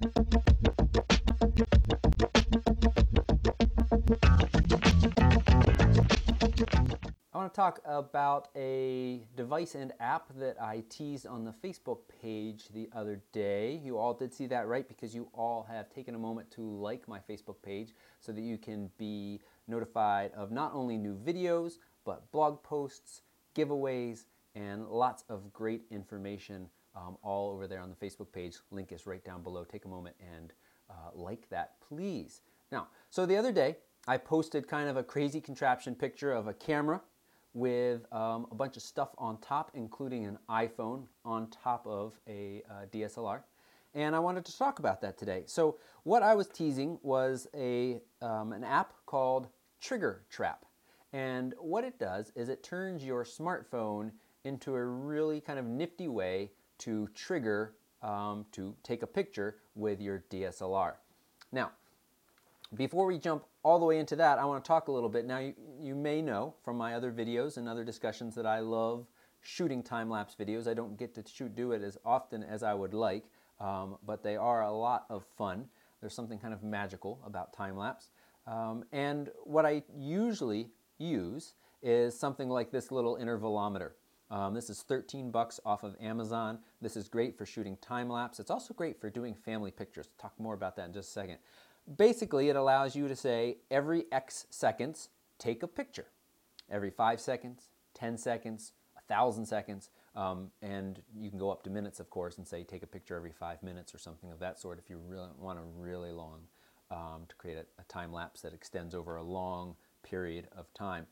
I want to talk about a device and app that I teased on the Facebook page the other day. You all did see that, right? Because you all have taken a moment to like my Facebook page so that you can be notified of not only new videos, but blog posts, giveaways, and lots of great information um, all over there on the Facebook page. Link is right down below. Take a moment and uh, like that, please. Now, so the other day, I posted kind of a crazy contraption picture of a camera with um, a bunch of stuff on top, including an iPhone on top of a uh, DSLR. And I wanted to talk about that today. So, what I was teasing was a, um, an app called Triggertrap. And what it does is it turns your smartphone into a really kind of nifty way to trigger um, to take a picture with your DSLR. Now, before we jump all the way into that, I want to talk a little bit. Now, you, you may know from my other videos and other discussions that I love shooting time lapse videos. I don't get to shoot, do it as often as I would like, um, but they are a lot of fun. There's something kind of magical about time lapse. Um, and what I usually use is something like this little intervalometer. Um, this is 13 bucks off of Amazon. This is great for shooting time lapse. It's also great for doing family pictures. Talk more about that in just a second basically it allows you to say every X seconds, take a picture. Every five seconds, 10 seconds, a thousand seconds, um, and you can go up to minutes, of course, and say take a picture every five minutes or something of that sort if you really want a really long, um, to create a, a time lapse that extends over a long period of time.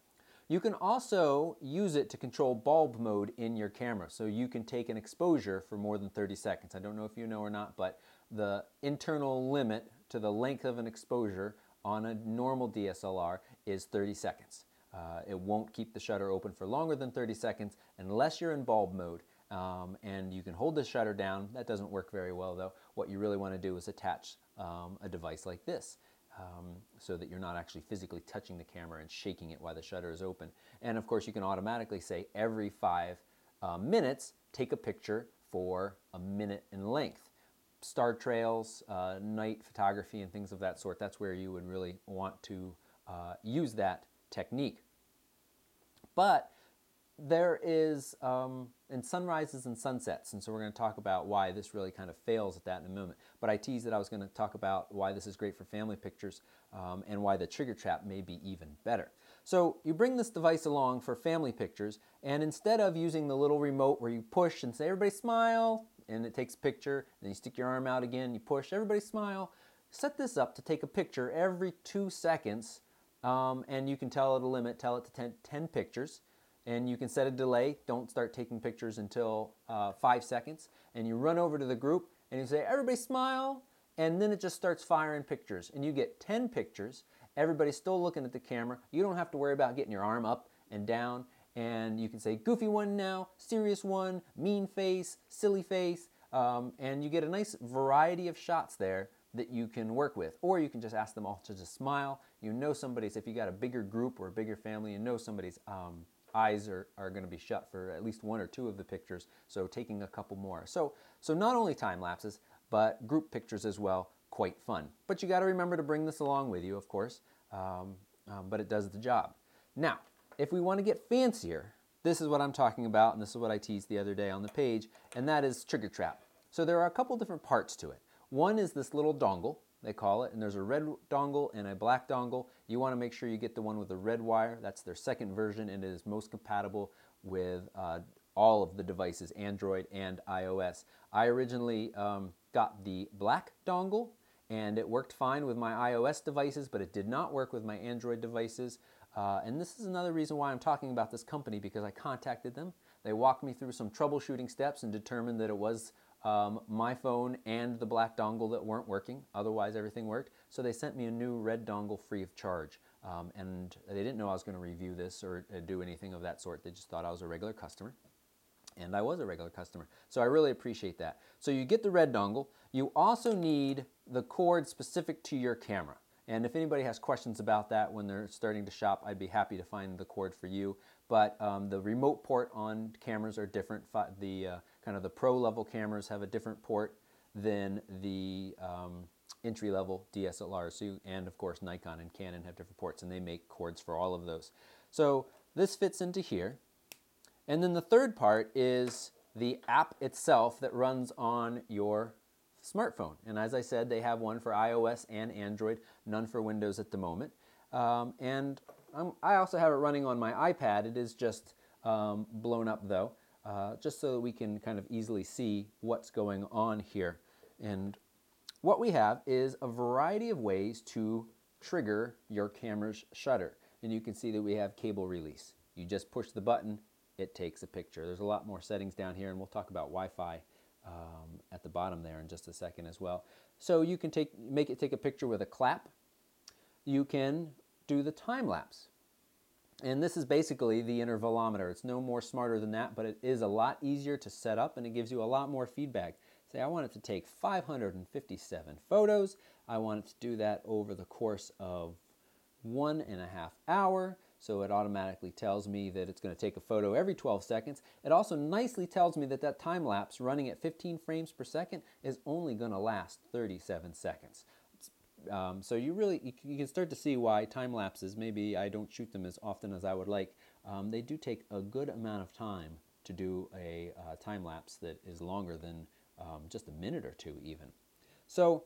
You can also use it to control bulb mode in your camera. So you can take an exposure for more than 30 seconds. I don't know if you know or not, but the internal limit to the length of an exposure on a normal DSLR is 30 seconds. Uh, it won't keep the shutter open for longer than 30 seconds unless you're in bulb mode. Um, and you can hold the shutter down. That doesn't work very well though. What you really want to do is attach um, a device like this um, so that you're not actually physically touching the camera and shaking it while the shutter is open. And of course you can automatically say every five uh, minutes take a picture for a minute in length star trails, uh, night photography, and things of that sort, that's where you would really want to uh, use that technique. But there is um, in sunrises and sunsets, and so we're going to talk about why this really kind of fails at that in a moment. But I teased that I was going to talk about why this is great for family pictures um, and why the Triggertrap may be even better. So you bring this device along for family pictures, and instead of using the little remote where you push and say, everybody smile, and it takes a picture. Then you stick your arm out again, you push, everybody smile. Set this up to take a picture every two seconds, um, and you can tell it a limit, tell it to 10, 10, pictures, and you can set a delay. Don't start taking pictures until uh, five seconds, and you run over to the group and you say, everybody smile, and then it just starts firing pictures, and you get 10 pictures. Everybody's still looking at the camera. You don't have to worry about getting your arm up and down and you can say goofy one now, serious one, mean face, silly face, um, and you get a nice variety of shots there that you can work with. Or you can just ask them all to just smile. You know somebody's, if you got a bigger group or a bigger family, you know somebody's um, eyes are, are going to be shut for at least one or two of the pictures, so taking a couple more. So, so not only time lapses, but group pictures as well, quite fun. But you got to remember to bring this along with you, of course, um, um, but it does the job. Now, if we want to get fancier, this is what I'm talking about, and this is what I teased the other day on the page, and that is Triggertrap. So there are a couple different parts to it. One is this little dongle, they call it, and there's a red dongle and a black dongle. You want to make sure you get the one with the red wire. That's their second version, and it is most compatible with uh, all of the devices, Android and iOS. I originally um, got the black dongle, and it worked fine with my iOS devices, but it did not work with my Android devices. Uh, and this is another reason why I'm talking about this company because I contacted them. They walked me through some troubleshooting steps and determined that it was um, my phone and the black dongle that weren't working. Otherwise, everything worked. So they sent me a new red dongle free of charge. Um, and they didn't know I was going to review this or uh, do anything of that sort. They just thought I was a regular customer. And I was a regular customer. So I really appreciate that. So you get the red dongle. You also need the cord specific to your camera. And if anybody has questions about that when they're starting to shop, I'd be happy to find the cord for you. But um, the remote port on cameras are different. The uh, kind of the pro level cameras have a different port than the um, entry level DSLRs. So, and of course, Nikon and Canon have different ports, and they make cords for all of those. So this fits into here. And then the third part is the app itself that runs on your smartphone. And as I said, they have one for iOS and Android, none for Windows at the moment. Um, and I'm, i also have it running on my iPad. It is just um, blown up though, uh, just so that we can kind of easily see what's going on here. And what we have is a variety of ways to trigger your camera's shutter. And you can see that we have cable release. You just push the button, it takes a picture. There's a lot more settings down here, and we'll talk about Wi-Fi um, at the bottom there in just a second as well. So you can take make it take a picture with a clap. You can do the time lapse. And this is basically the intervalometer. It's no more smarter than that, but it is a lot easier to set up and it gives you a lot more feedback. Say, I want it to take 557 photos. I want it to do that over the course of one and a half hour. So it automatically tells me that it's going to take a photo every 12 seconds. It also nicely tells me that that time lapse running at 15 frames per second is only going to last 37 seconds. Um, so you really you, can start to see why time lapses. Maybe I don't shoot them as often as I would like. Um, they do take a good amount of time to do a uh, time lapse that is longer than um, just a minute or two, even. So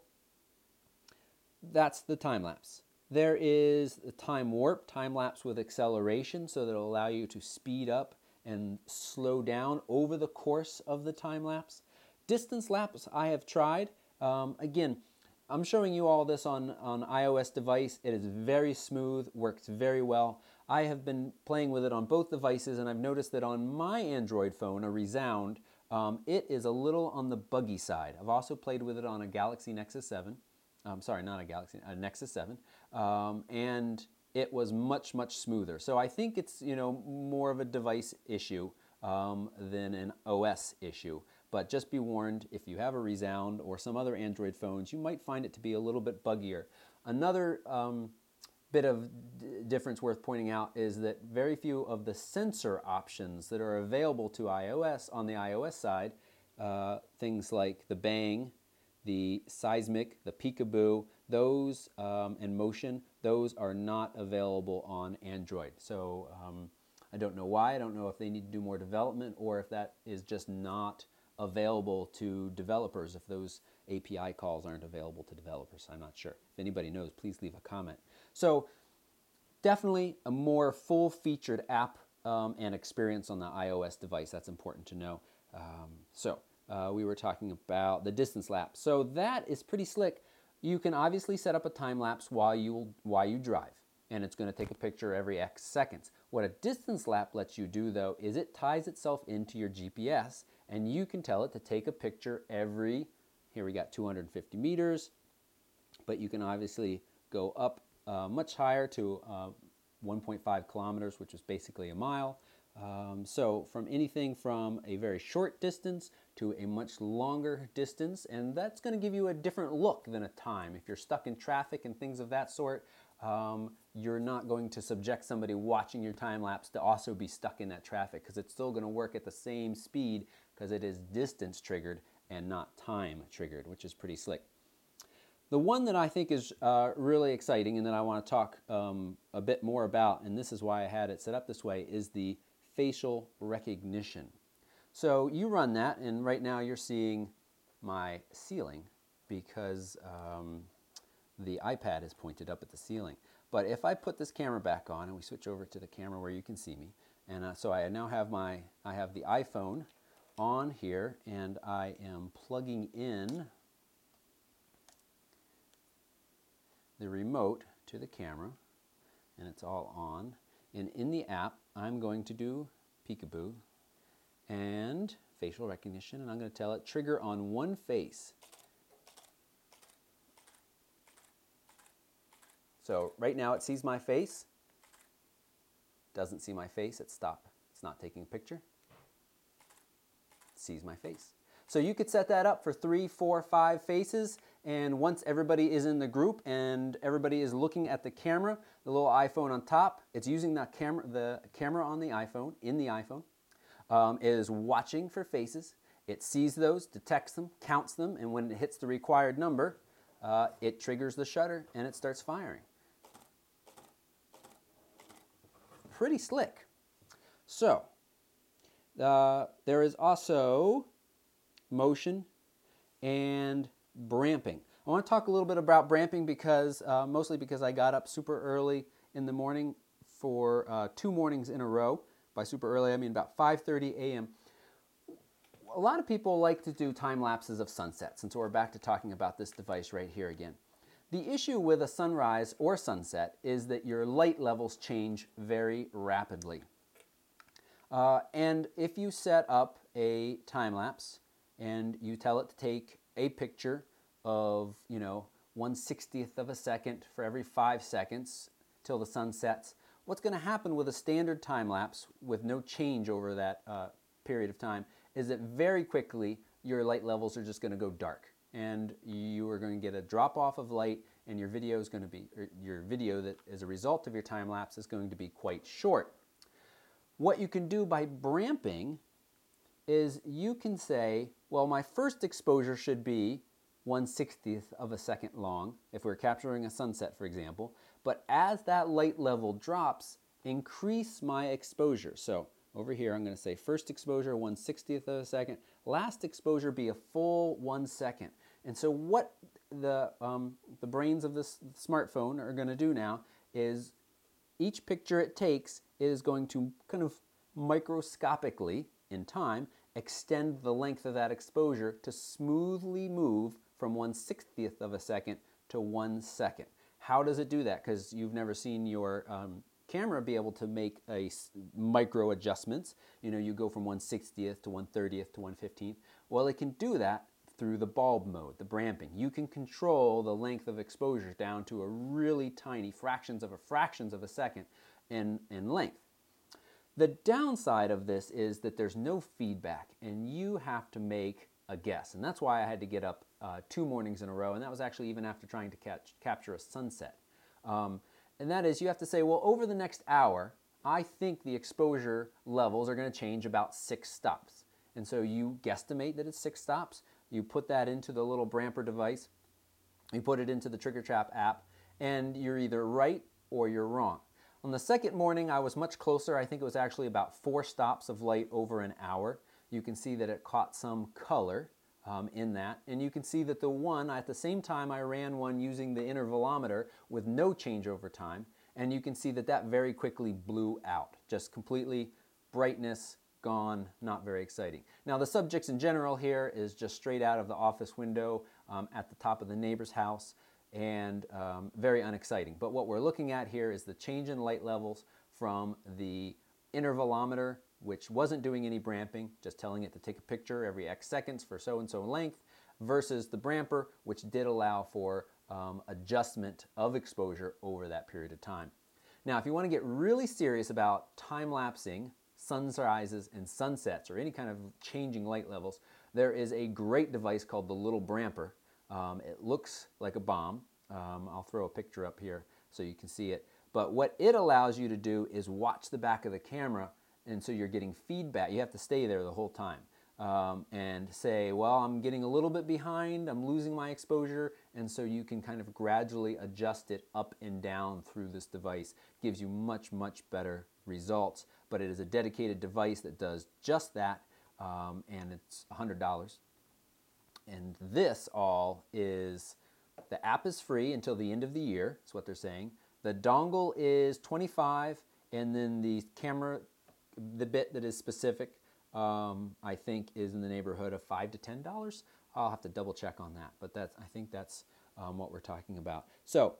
that's the time lapse. There is the time warp, time lapse with acceleration, so that will allow you to speed up and slow down over the course of the time lapse. Distance lapse I have tried. Um, again, I'm showing you all this on, on iOS device. It is very smooth, works very well. I have been playing with it on both devices and I've noticed that on my Android phone, a Rezound, um, it is a little on the buggy side. I've also played with it on a Galaxy Nexus 7. I'm sorry, not a Galaxy, a Nexus 7. Um, and it was much, much smoother. So I think it's, you know, more of a device issue um, than an OS issue. But just be warned, if you have a Rezound or some other Android phones, you might find it to be a little bit buggier. Another um, bit of difference worth pointing out is that very few of the sensor options that are available to iOS on the iOS side, uh, things like the bang, the seismic, the peekaboo, those um, and motion, those are not available on Android. So um, I don't know why. I don't know if they need to do more development or if that is just not available to developers if those API calls aren't available to developers. I'm not sure. If anybody knows, please leave a comment. So definitely a more full-featured app um, and experience on the iOS device. That's important to know. Um, so uh, we were talking about the distance lap. So that is pretty slick. You can obviously set up a time lapse while you while you drive, and it's going to take a picture every X seconds. What a distance lap lets you do though is it ties itself into your GPS and you can tell it to take a picture every, here we got 250 meters, but you can obviously go up uh, much higher to uh, 1.5 kilometers, which is basically a mile. Um, so from anything from a very short distance to a much longer distance, and that's going to give you a different look than a time. If you're stuck in traffic and things of that sort, um, you're not going to subject somebody watching your time lapse to also be stuck in that traffic because it's still going to work at the same speed because it is distance triggered and not time triggered, which is pretty slick. The one that I think is uh, really exciting and that I want to talk um, a bit more about, and this is why I had it set up this way, is the facial recognition. So you run that, and right now you're seeing my ceiling because um, the iPad is pointed up at the ceiling. But if I put this camera back on and we switch over to the camera where you can see me, and uh, so I now have my, I have the iPhone on here and I am plugging in the remote to the camera and it's all on. And in the app, I'm going to do peekaboo and facial recognition and I'm going to tell it trigger on one face. So right now it sees my face, doesn't see my face, it's stop. It's not taking a picture, sees my face. So you could set that up for three, four, five faces, and once everybody is in the group and everybody is looking at the camera, the little iPhone on top, it's using the camera, the camera on the iPhone, in the iPhone, um, is watching for faces. It sees those, detects them, counts them, and when it hits the required number, uh, it triggers the shutter and it starts firing. Pretty slick. So, uh, there is also motion and bramping. I want to talk a little bit about bramping because uh, mostly because I got up super early in the morning for uh, two mornings in a row. By super early, I mean about 5:30 a.m. A lot of people like to do time lapses of sunsets, and so we're back to talking about this device right here again. The issue with a sunrise or sunset is that your light levels change very rapidly. Uh, and if you set up a time lapse and you tell it to take a picture of, you know, 1 60th of a second for every five seconds till the sun sets, what's going to happen with a standard time lapse with no change over that uh, period of time is that very quickly your light levels are just going to go dark and you are going to get a drop off of light and your video is going to be your video that as a result of your time lapse is going to be quite short what you can do by bramping is you can say, well, my first exposure should be 1 60th of a second long, if we're capturing a sunset, for example. But as that light level drops, increase my exposure. So over here, I'm going to say first exposure 1 60th of a second, last exposure be a full one second. And so what the, um, the brains of this smartphone are going to do now is each picture it takes is going to kind of microscopically in time extend the length of that exposure to smoothly move from 1 60th of a second to 1 second. How does it do that? Because you've never seen your um, camera be able to make a micro adjustments. You know, you go from 1 60th to 1 30th to 1 15th. Well, it can do that through the bulb mode, the bramping. You can control the length of exposure down to a really tiny fractions of a fractions of a second in, in length. The downside of this is that there's no feedback and you have to make a guess. And that's why I had to get up uh, two mornings in a row. And that was actually even after trying to catch, capture a sunset. Um, and that is you have to say, well, over the next hour, I think the exposure levels are going to change about six stops. And so you guesstimate that it's six stops. You put that into the little Bramper device. You put it into the Triggertrap app, and you're either right or you're wrong. On the second morning, I was much closer. I think it was actually about four stops of light over an hour. You can see that it caught some color um, in that. And you can see that the one, at the same time, I ran one using the intervalometer with no change over time. And you can see that that very quickly blew out, just completely brightness gone, not very exciting. Now the subjects in general here is just straight out of the office window um, at the top of the neighbor's house and um, very unexciting. But what we're looking at here is the change in light levels from the intervalometer, which wasn't doing any bramping, just telling it to take a picture every X seconds for so and so length, versus the Bramper, which did allow for um, adjustment of exposure over that period of time. Now, if you want to get really serious about time lapsing sunrises and sunsets or any kind of changing light levels, there is a great device called the Little Bramper um, it looks like a bomb. Um, I'll throw a picture up here so you can see it. But what it allows you to do is watch the back of the camera and so you're getting feedback. You have to stay there the whole time um, and say, well, I'm getting a little bit behind, I'm losing my exposure, and so you can kind of gradually adjust it up and down through this device. Gives you much, much better results, but it is a dedicated device that does just that, um, and it's $100. And this all is the app is free until the end of the year, that's what they're saying. The dongle is 25 and then the camera the bit that is specific um, I think is in the neighborhood of 5 to $10. I'll have to double check on that, but that's I think that's um, what we're talking about. So,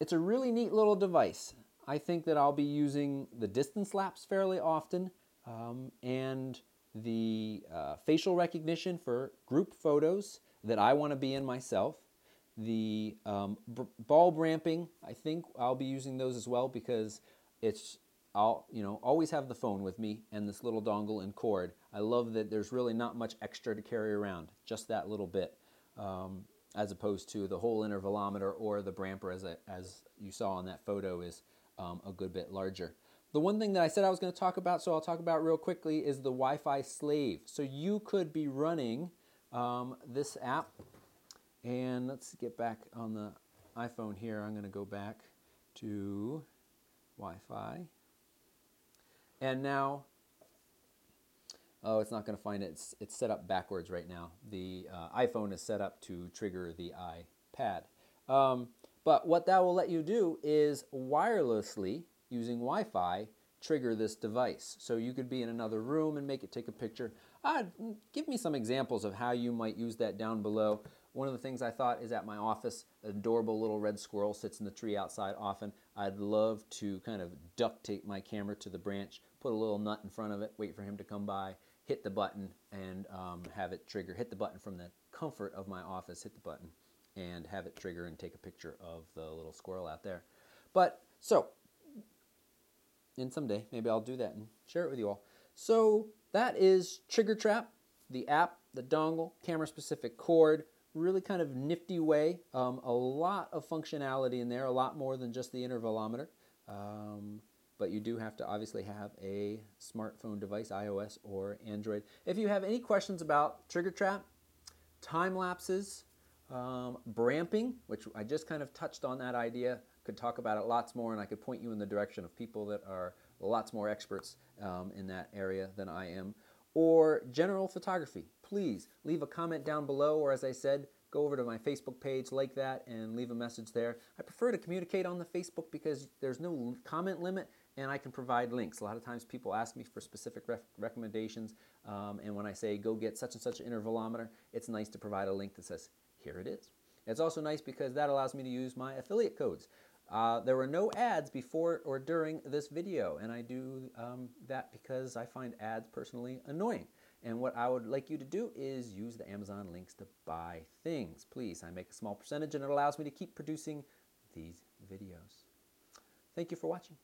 it's a really neat little device. I think that I'll be using the distance lapse fairly often um, and the uh, facial recognition for group photos that I want to be in myself. The um, bulb ramping, I think I'll be using those as well because it's I'll you know always have the phone with me and this little dongle and cord. I love that there's really not much extra to carry around, just that little bit, um, as opposed to the whole intervalometer or the Bramper as, a, as you saw in that photo is um, a good bit larger. the one thing that I said I was going to talk about, so I'll talk about real quickly, is the Wi Fi slave. So you could be running um, this app, and let's get back on the iPhone here. I'm going to go back to Wi Fi. And now, oh, it's not going to find it. It's, it's set up backwards right now. The uh, iPhone is set up to trigger the iPad. Um, but what that will let you do is wirelessly, using Wi Fi, trigger this device. So you could be in another room and make it take a picture. Uh, give me some examples of how you might use that down below. One of the things I thought is at my office, an adorable little red squirrel sits in the tree outside often. I'd love to kind of duct tape my camera to the branch, put a little nut in front of it, wait for him to come by, hit the button, and um, have it trigger. Hit the button from the comfort of my office, hit the button, and have it trigger and take a picture of the little squirrel out there. But so, and someday maybe I'll do that and share it with you all. So that is Triggertrap, the app, the dongle, camera specific cord really kind of nifty way. Um, a lot of functionality in there, a lot more than just the intervalometer. Um, but you do have to obviously have a smartphone device, iOS or Android. If you have any questions about Triggertrap, time lapses, um, bramping, which I just kind of touched on that idea, could talk about it lots more, and I could point you in the direction of people that are lots more experts um, in that area than I am or general photography, please leave a comment down below, or as I said, go over to my Facebook page, like that, and leave a message there. I prefer to communicate on the Facebook because there's no comment limit and I can provide links. A lot of times people ask me for specific rec recommendations, um, and when I say go get such and such an intervalometer, it's nice to provide a link that says, here it is. It's also nice because that allows me to use my affiliate codes. Uh, there were no ads before or during this video, and I do um, that because I find ads personally annoying. And what I would like you to do is use the Amazon links to buy things. Please, I make a small percentage and it allows me to keep producing these videos. Thank you for watching.